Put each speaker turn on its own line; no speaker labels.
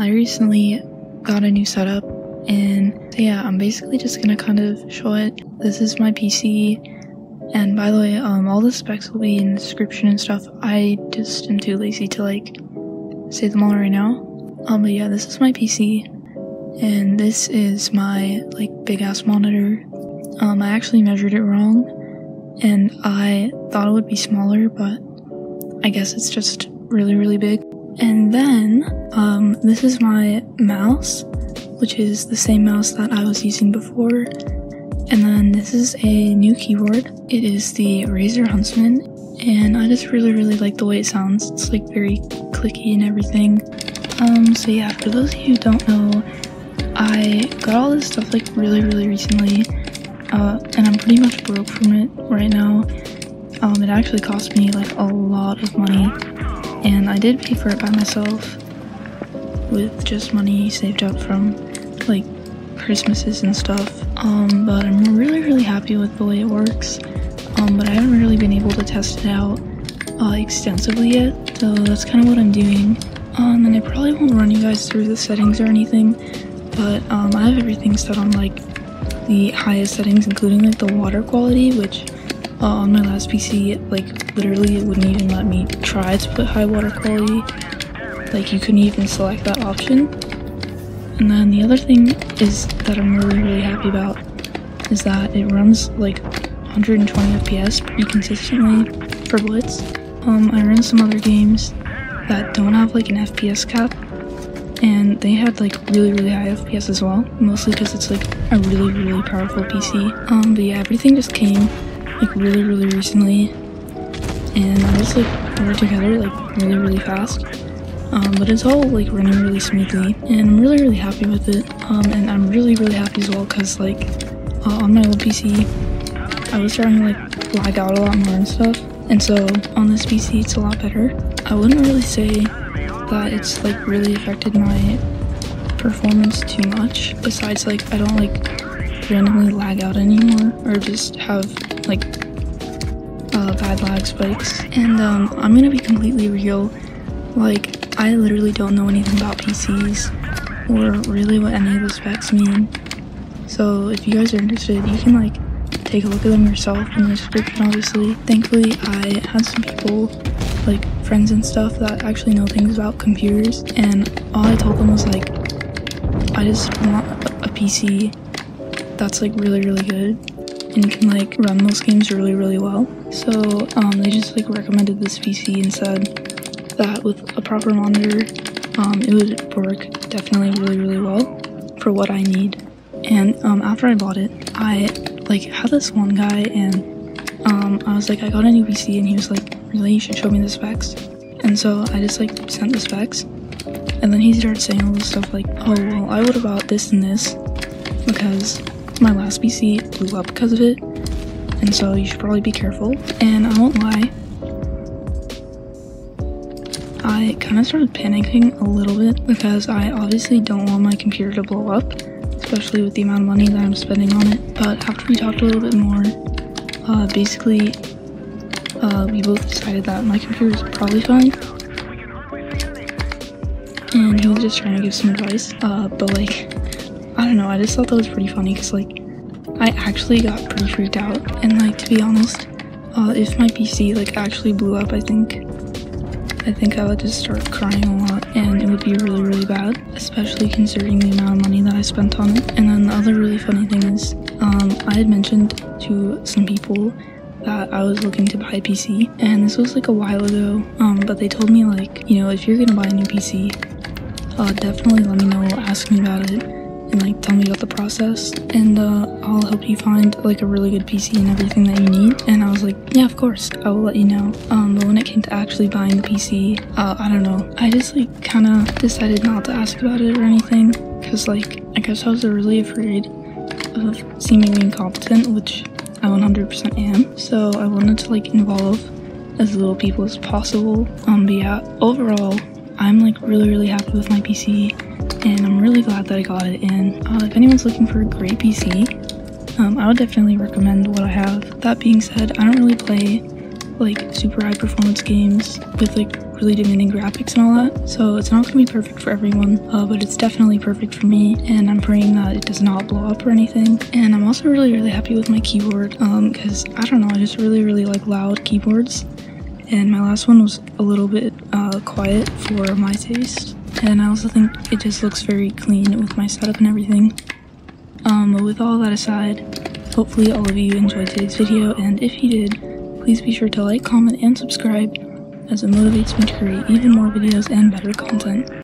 I recently got a new setup and yeah, I'm basically just gonna kind of show it. This is my PC and by the way, um, all the specs will be in the description and stuff. I just am too lazy to like say them all right now. Um, but yeah, this is my PC and this is my like big ass monitor. Um, I actually measured it wrong and I thought it would be smaller, but I guess it's just really, really big. And then, um, this is my mouse, which is the same mouse that I was using before. And then this is a new keyboard. It is the Razer Huntsman, and I just really, really like the way it sounds. It's like very clicky and everything. Um, so yeah, for those of you who don't know, I got all this stuff like really, really recently, uh, and I'm pretty much broke from it right now. Um, it actually cost me like a lot of money and I did pay for it by myself with just money saved up from like Christmases and stuff. Um, but I'm really, really happy with the way it works. Um, but I haven't really been able to test it out uh, extensively yet, so that's kind of what I'm doing. Um, and I probably won't run you guys through the settings or anything, but um, I have everything set on like the highest settings, including like the water quality, which uh, on my last PC, like literally it wouldn't even let me try to put high water quality. Like you couldn't even select that option. And then the other thing is that I'm really really happy about is that it runs like 120 FPS pretty consistently for Blitz. Um, I ran some other games that don't have like an FPS cap and they had like really really high FPS as well, mostly because it's like a really really powerful PC. Um, but yeah, everything just came like really really recently. And just like it together like really really fast. Um, but it's all like running really smoothly. And I'm really really happy with it. Um, and I'm really really happy as well because like uh, on my old PC I was starting to like lag out a lot more and stuff. And so on this PC it's a lot better. I wouldn't really say that it's like really affected my performance too much. Besides like I don't like randomly lag out anymore or just have like uh, bad lag spikes. And um, I'm gonna be completely real, like I literally don't know anything about PCs or really what any of the specs mean. So if you guys are interested, you can like take a look at them yourself in the description obviously. Thankfully I had some people like friends and stuff that actually know things about computers and all I told them was like I just want a PC that's like really really good and can like run those games really really well. So um, they just like recommended this PC and said that with a proper monitor um, it would work definitely really really well for what I need. And um, after I bought it I like had this one guy and um, I was like I got a new PC and he was like really? You should show me the specs. And so I just like sent the specs. And then he started saying all this stuff like oh well I would have bought this and this because my last PC blew up because of it, and so you should probably be careful. And I won't lie, I kind of started panicking a little bit because I obviously don't want my computer to blow up, especially with the amount of money that I'm spending on it. But after we talked a little bit more, uh, basically, uh, we both decided that my computer is probably fine. And he was just trying to give some advice, uh, but like, I don't know, I just thought that was pretty funny because, like, I actually got pretty freaked out. And, like, to be honest, uh, if my PC, like, actually blew up, I think, I think I would just start crying a lot and it would be really, really bad, especially considering the amount of money that I spent on it. And then the other really funny thing is, um, I had mentioned to some people that I was looking to buy a PC, and this was like a while ago, um, but they told me, like, you know, if you're gonna buy a new PC, uh, definitely let me know, ask me about the process and uh, I'll help you find like a really good PC and everything that you need. And I was like yeah of course I will let you know. Um, but when it came to actually buying the PC uh, I don't know. I just like kind of decided not to ask about it or anything because like I guess I was really afraid of seeming incompetent which I 100% am. So I wanted to like involve as little people as possible. Um but yeah overall I'm like really really happy with my PC and I'm really glad that I got it. And uh, if anyone's looking for a great PC, um, I would definitely recommend what I have. That being said, I don't really play like super high performance games with like really demanding graphics and all that. So it's not gonna be perfect for everyone, uh, but it's definitely perfect for me. And I'm praying that it does not blow up or anything. And I'm also really, really happy with my keyboard because I don't know, I just really, really like loud keyboards. And my last one was a little bit uh, quiet for my taste. And I also think it just looks very clean with my setup and everything. Um, but with all that aside, hopefully all of you enjoyed today's video, and if you did, please be sure to like, comment, and subscribe as it motivates me to create even more videos and better content.